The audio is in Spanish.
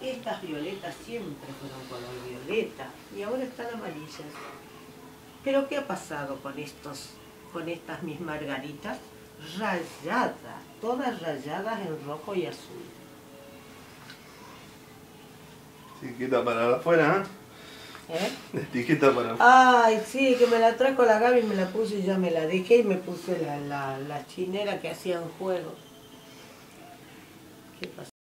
Estas violetas siempre fueron color violeta y ahora están amarillas. Pero ¿qué ha pasado con estos, con estas mis margaritas? Rayadas, todas rayadas en rojo y azul. Etiqueta para afuera, ¿Eh? ¿eh? Etiqueta para afuera. Ay, sí, que me la trajo la Gaby, me la puse y ya me la dejé y me puse la, la, la chinera que hacían juegos. ¿Qué pasó?